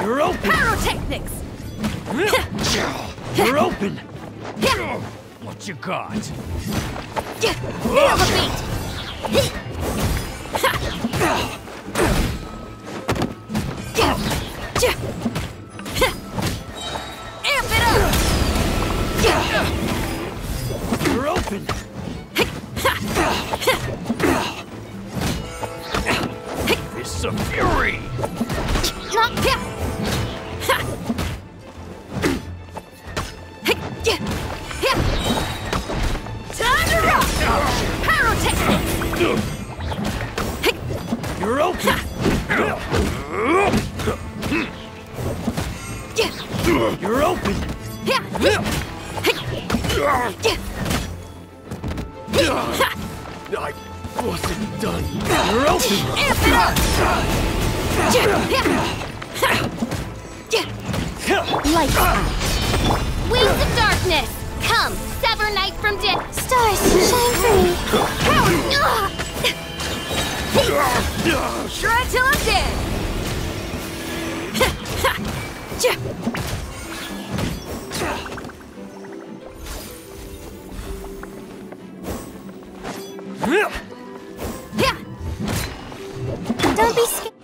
You're open! Pyrotechnics! You're open! What you got? Feel the beat! Open! Fists of fury! Time to rock! Pyrotechnics! You're open! You're open! I wasn't done. Out. Wings of darkness! Come, sever night from day. Stars, shine free. Power! Try till I'm dead! Don't be scared.